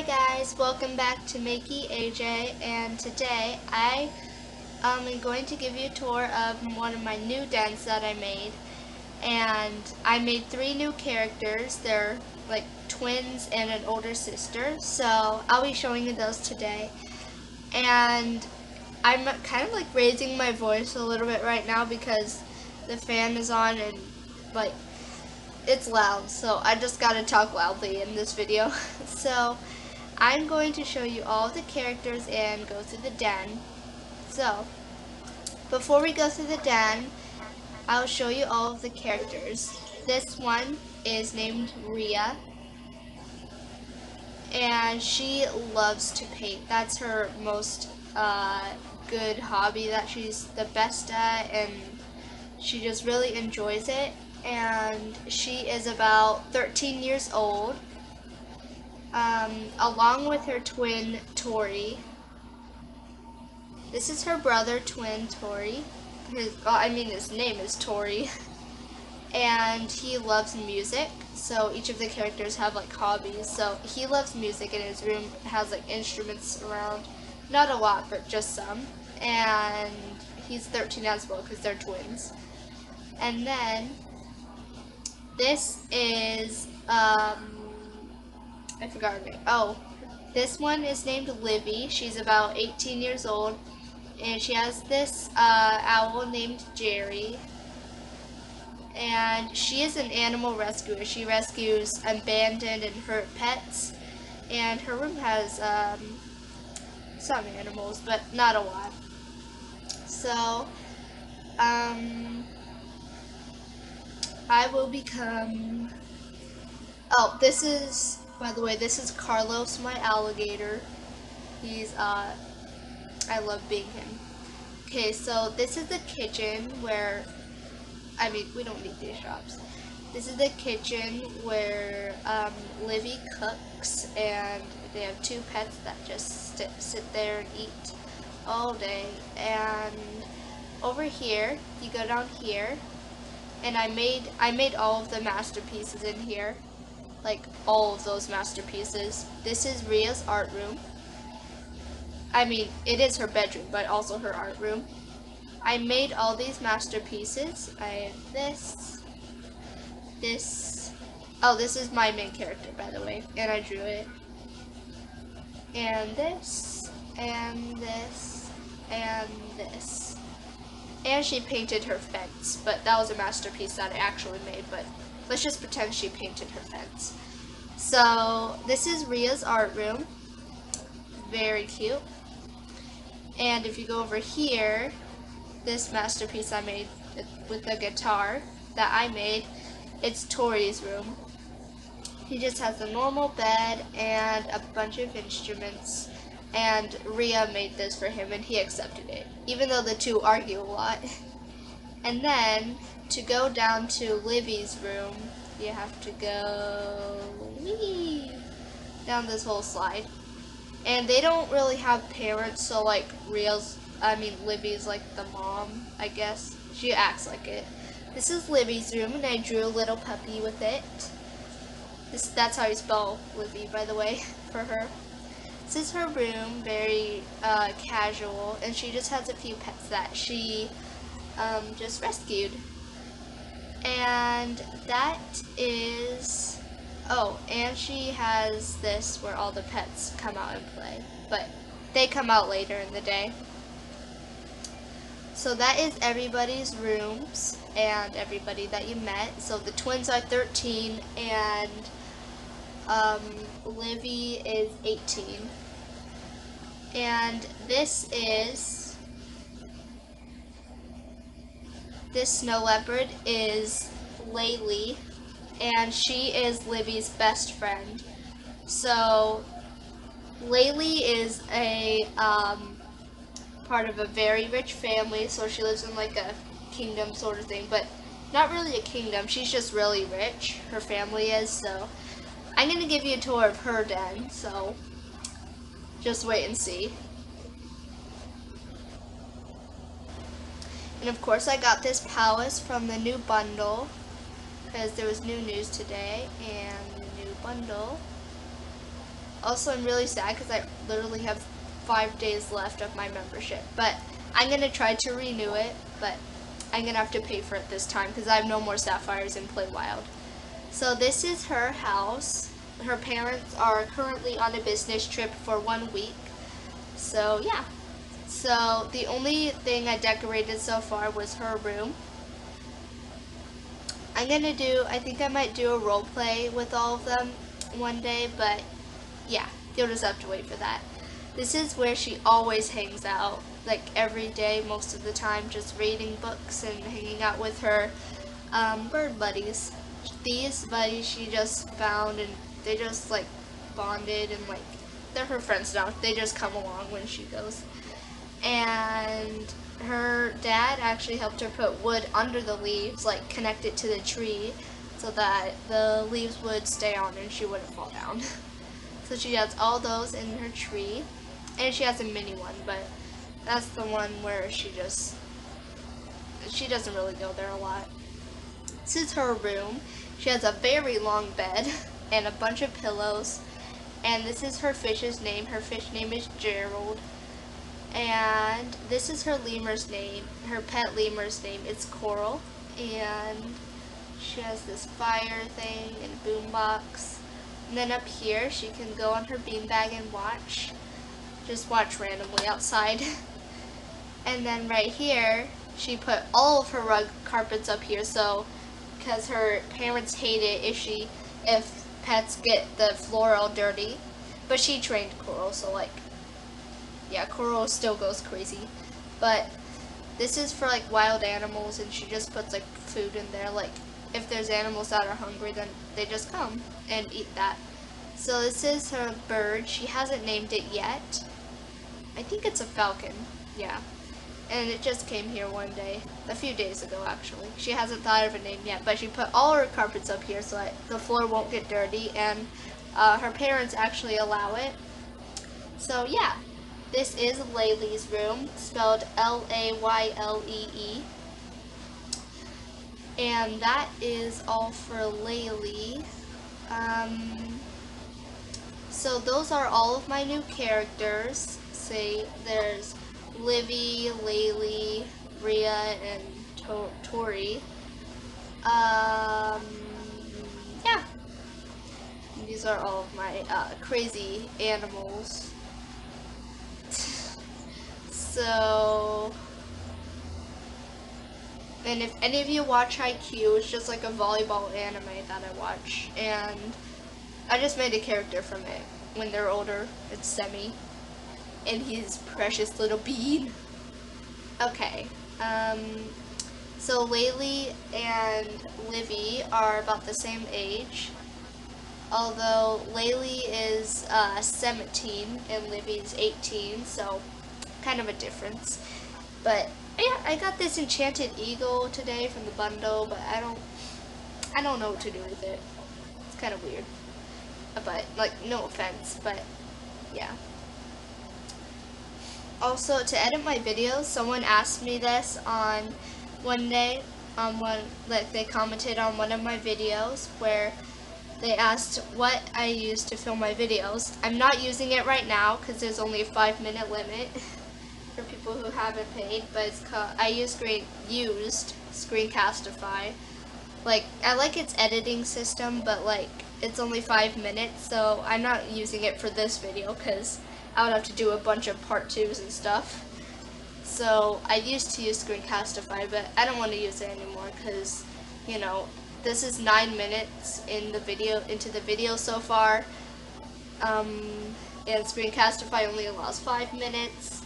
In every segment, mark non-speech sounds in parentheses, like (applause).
Hi guys, welcome back to Makey AJ and today I um, am going to give you a tour of one of my new dens that I made. And I made three new characters. They're like twins and an older sister. So I'll be showing you those today. And I'm kind of like raising my voice a little bit right now because the fan is on and like it's loud, so I just gotta talk loudly in this video. (laughs) so, I'm going to show you all the characters and go through the den. So, before we go through the den, I'll show you all of the characters. This one is named Ria, and she loves to paint. That's her most uh, good hobby that she's the best at, and she just really enjoys it and she is about 13 years old, um, along with her twin, Tory. This is her brother, twin, Tory. His, well, I mean, his name is Tory. (laughs) and he loves music, so each of the characters have, like, hobbies. So he loves music, and his room has, like, instruments around. Not a lot, but just some. And he's 13 as well, because they're twins. And then this is, um, I forgot her name. Oh, this one is named Lyvie. She's about 18 years old. And she has this uh, owl named Jerry. And she is an animal rescuer. She rescues abandoned and hurt pets. And her room has um, some animals, but not a lot. So, um, I will become... Oh, this is, by the way, this is Carlos, my alligator. He's, uh, I love being him. Okay, so this is the kitchen where, I mean, we don't need these shops. This is the kitchen where um, Lyvie cooks, and they have two pets that just sit, sit there and eat all day. And over here, you go down here, and I made I made all of the masterpieces in here like all of those masterpieces. This is Ria's art room. I mean it is her bedroom but also her art room. I made all these masterpieces. I have this this. Oh this is my main character by the way and I drew it. And this and this and this. And she painted her fence, but that was a masterpiece that I actually made, but let's just pretend she painted her fence. So, this is Ria's art room. Very cute. And if you go over here, this masterpiece I made with the guitar that I made, it's Tory's room. He just has a normal bed and a bunch of instruments and Ria made this for him and he accepted it, even though the two argue a lot. (laughs) And then, to go down to Lyvie's room, you have to go wee, down this whole slide. And they don't really have parents, so like Ria's, I mean Lyvie's like the mom, I guess. She acts like it. This is Lyvie's room, and I drew a little puppy with it. This, that's how you spell Lyvie, by the way, (laughs) for her. This is her room, very uh, casual, and she just has a few pets that she um, just rescued. And that is, oh, and she has this where all the pets come out and play, but they come out later in the day. So that is everybody's rooms and everybody that you met. So the twins are 13 and um, Lyvie is 18. And this is, this snow leopard is Laylee, and she is Lyvie's best friend. So, Laylee is a um, part of a very rich family, so she lives in like a kingdom sort of thing, but not really a kingdom, she's just really rich, her family is, so I'm going to give you a tour of her den, so just wait and see. And of course I got this palace from the new bundle because there was new news today and the new bundle Also, I'm really sad because I literally have five days left of my membership. But I'm going to try to renew it, but I'm going to have to pay for it this time because I have no more sapphires in Play Wild. So this is her house. Her parents are currently on a business trip for one week. So yeah. So the only thing I decorated so far was her room. I'm gonna do, I think I might do a role play with all of them one day, but yeah, you'll just have to wait for that. This is where she always hangs out, like every day, most of the time, just reading books and hanging out with her um, bird buddies. These buddies she just found and they just like bonded and like they're her friends now. They just come along when she goes. And her dad actually helped her put wood under the leaves, like connect it to the tree so that the leaves would stay on and she wouldn't fall down. (laughs) so she has all those in her tree. And she has a mini one, but that's the one where she just, she doesn't really go there a lot. This is her room. She has a very long bed (laughs) and a bunch of pillows. And this is her fish's name. Her fish name is Gerald. And this is her lemur's name. Her pet lemur's name. It's Coral. And she has this fire thing and boombox. And then up here, she can go on her beanbag and watch. Just watch randomly outside. (laughs) and then right here, she put all of her rug carpets up here. So, because her parents hate it if she, if pets get the floor all dirty. But she trained Coral, so like, yeah, Coral still goes crazy. But this is for like wild animals and she just puts like food in there. Like if there's animals that are hungry, then they just come and eat that. So this is her bird. She hasn't named it yet. I think it's a falcon. Yeah. And it just came here one day, a few days ago actually. She hasn't thought of a name yet, but she put all her carpets up here so that the floor won't get dirty and uh, her parents actually allow it. So yeah, this is Laylee's room, spelled L-A-Y-L-E-E. -E. And that is all for Laylee. Um, so those are all of my new characters. Say there's Lyvie, Laylee, Ria, and to Tory. Um, yeah. These are all of my uh, crazy animals. So, and if any of you watch Haikyuu, it's just like a volleyball anime that I watch, and I just made a character from it. When they're older, it's Semi, and he's precious little bean. Okay, um, so Laylee and Lyvie are about the same age, although Laylee is uh, 17 and Lyvie is 18, so kind of a difference. But yeah, I got this enchanted eagle today from the bundle, but I don't, I don't know what to do with it. It's kind of weird. But like, no offense, but yeah. Also, to edit my videos, someone asked me this on one day, um, one like they commented on one of my videos where they asked what I use to film my videos. I'm not using it right now because there's only a five minute limit (laughs) people who haven't paid, but it's called, I use screen, used Screencastify. Like, I like its editing system, but like, it's only five minutes, so I'm not using it for this video because I would have to do a bunch of part twos and stuff. So I used to use Screencastify, but I don't want to use it anymore because, you know, this is nine minutes in the video into the video so far. Um, and Screencastify only allows five minutes.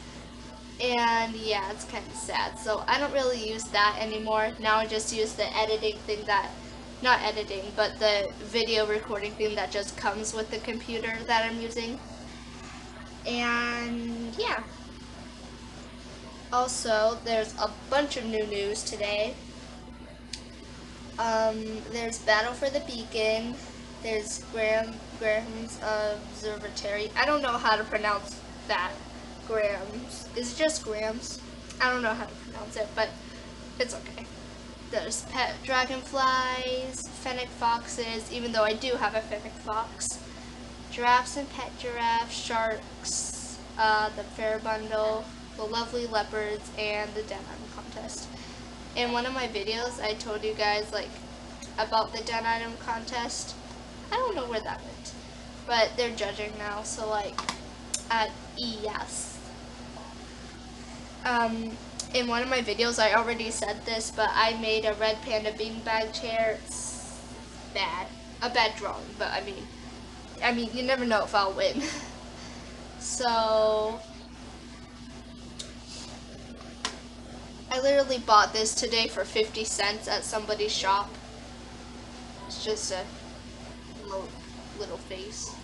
And yeah, it's kind of sad. So I don't really use that anymore. Now I just use the editing thing that, not editing, but the video recording thing that just comes with the computer that I'm using. And yeah. Also, there's a bunch of new news today. Um, there's Battle for the Beacon. There's Graham Graham's Observatory. I don't know how to pronounce that. Grams. Is it just Grams? I don't know how to pronounce it, but it's okay. There's pet dragonflies, fennec foxes, even though I do have a fennec fox. giraffes and pet giraffes, sharks, uh, the fair bundle, the lovely leopards, and the den item contest. In one of my videos, I told you guys like about the den item contest. I don't know where that went, but they're judging now, so like at ES. Um, in one of my videos, I already said this, but I made a red panda beanbag chair. It's bad, a bad drawing, but I mean, I mean, you never know if I'll win. (laughs) so I literally bought this today for 50 cents at somebody's shop. It's just a little, little face.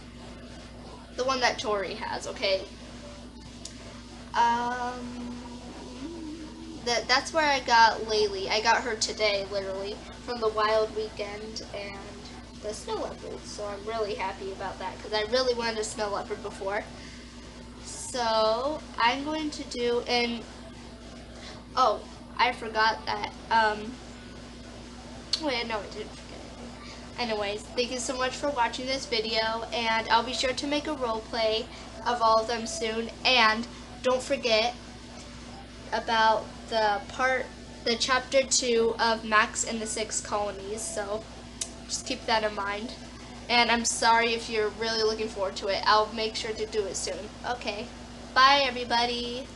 The one that Tory has, okay? Um, that that's where I got Laylee. I got her today, literally, from the Wild Weekend and the snow leopard. So I'm really happy about that because I really wanted a snow leopard before. So I'm going to do and oh, I forgot that. Um, wait, no, I didn't forget. Anyways, thank you so much for watching this video, and I'll be sure to make a role play of all of them soon. And don't forget about the part, the chapter two of Max and the Six Colonies. So just keep that in mind. And I'm sorry if you're really looking forward to it. I'll make sure to do it soon. Okay. Bye, everybody.